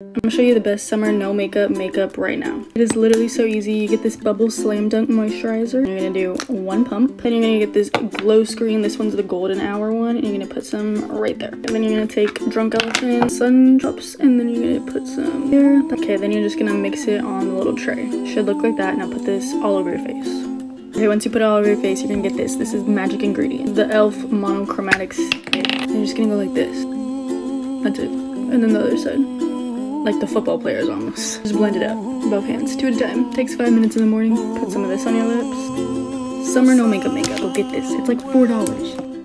I'm gonna show you the best summer no makeup makeup right now. It is literally so easy. You get this Bubble Slam Dunk Moisturizer. You're gonna do one pump. Then you're gonna get this glow screen. This one's the golden hour one. And you're gonna put some right there. And then you're gonna take Drunk Elephant Sun Drops. And then you're gonna put some here. Okay, then you're just gonna mix it on the little tray. Should look like that. Now put this all over your face. Okay, once you put it all over your face, you're gonna get this. This is magic ingredient. The e.l.f. monochromatic. You're just gonna go like this. That's it. And then the other side. Like the football players almost. Just blend it out. Both hands, two at a time. Takes five minutes in the morning. Put some of this on your lips. Summer no makeup makeup. Go get this. It's like $4.